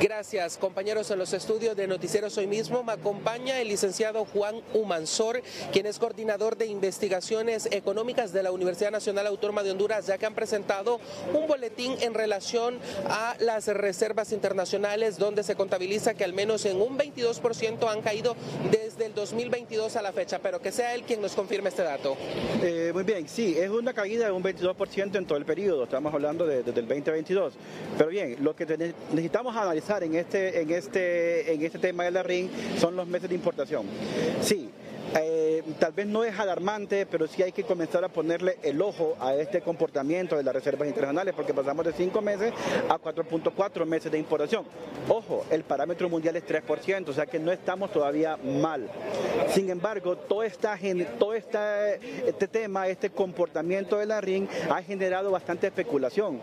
Gracias, compañeros en los estudios de Noticieros hoy mismo. Me acompaña el licenciado Juan Humansor, quien es coordinador de investigaciones económicas de la Universidad Nacional Autónoma de Honduras, ya que han presentado un boletín en relación a las reservas internacionales, donde se contabiliza que al menos en un 22% han caído desde el 2022 a la fecha, pero que sea él quien nos confirme este dato. Eh, muy bien, sí, es una caída de un 22% en todo el periodo, estamos hablando de, desde el 2022. Pero bien, lo que necesitamos analizar en este, en este, en este tema de la RIN son los meses de importación. Sí, eh, tal vez no es alarmante, pero sí hay que comenzar a ponerle el ojo a este comportamiento de las reservas internacionales, porque pasamos de 5 meses a 4.4 meses de importación. Ojo, el parámetro mundial es 3%, o sea que no estamos todavía mal. Sin embargo, todo, esta, todo esta, este tema, este comportamiento de la RIN ha generado bastante especulación.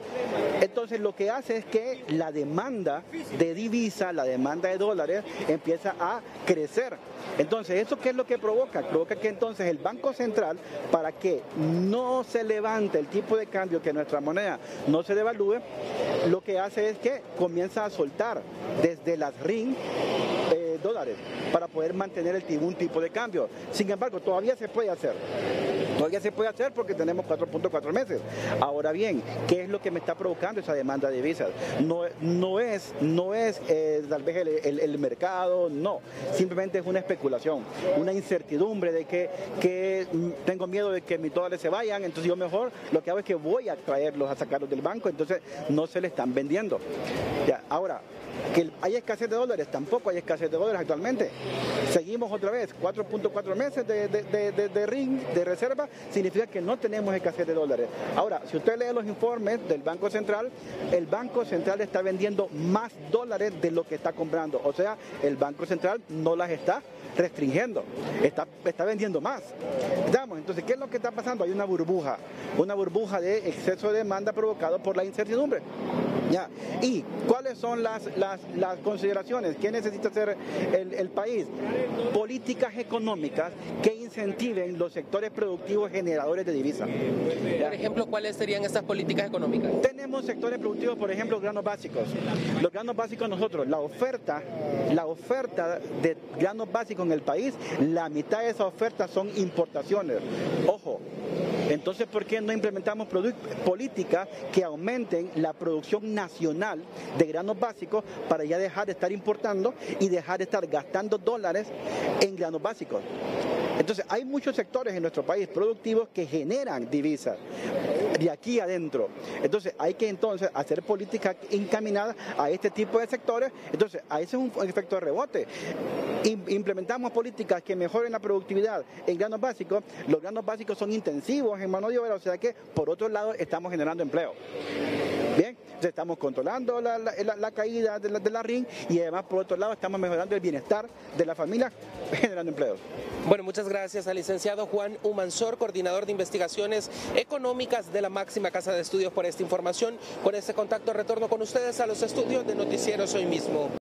Entonces lo que hace es que la demanda de divisa, la demanda de dólares empieza a crecer. Entonces, ¿eso qué es lo que provoca? Provoca que entonces el Banco Central, para que no se levante el tipo de cambio, que nuestra moneda no se devalúe, lo que hace es que comienza a soltar desde las RIN eh, dólares para poder mantener el, un tipo de cambio. Sin embargo, todavía se puede hacer. Todavía se puede hacer porque tenemos 4.4 meses. Ahora bien, ¿qué es lo que me está provocando esa demanda de divisas? No, no es, no es eh, tal vez el, mercado, no. Simplemente es una especulación, una incertidumbre de que, que tengo miedo de que mis dólares se vayan, entonces yo mejor lo que hago es que voy a traerlos, a sacarlos del banco, entonces no se le están vendiendo. Ahora, que hay escasez de dólares, tampoco hay escasez de dólares actualmente. Seguimos otra vez, 4.4 meses de, de, de, ring, de reserva, significa que no tenemos escasez de dólares. Ahora, si usted lee los informes del Banco Central, el Banco Central está vendiendo más dólares de lo que está comprando. O sea, el Banco Central no las está restringiendo, está, está vendiendo más. Entonces, ¿qué es lo que está pasando? Hay una burbuja, una burbuja de exceso de demanda provocado por la incertidumbre. ¿Ya? ¿Y cuáles son las, las, consideraciones? ¿Qué necesita hacer el, el país? Políticas económicas que incentiven los sectores productivos generadores de divisas. Por ejemplo, ¿cuáles serían estas políticas económicas? Tenemos sectores productivos, por ejemplo, granos básicos. Los granos básicos nosotros, la oferta, la oferta de granos básicos en el país, la mitad de esa oferta son importaciones. Ojo, entonces, ¿por qué no implementamos políticas que aumenten la producción nacional de granos básicos para ya dejar de estar importando y dejar de estar gastando dólares en granos básicos? Entonces, hay muchos sectores en nuestro país productivos que generan divisas de aquí adentro. Entonces, hay que entonces hacer políticas encaminadas a este tipo de sectores. Entonces, a ese es un efecto de rebote. Implementamos políticas que mejoren la productividad en granos básicos. Los granos básicos son intensivos en mano de obra, o sea que, por otro lado, estamos generando empleo. Estamos controlando la, caída de la, de RIN y además, por otro lado, estamos mejorando el bienestar de la familia generando empleos. Bueno, muchas gracias al licenciado Juan Humansor, coordinador de investigaciones económicas de la máxima casa de estudios por esta información. Con este contacto retorno con ustedes a los estudios de Noticieros hoy mismo.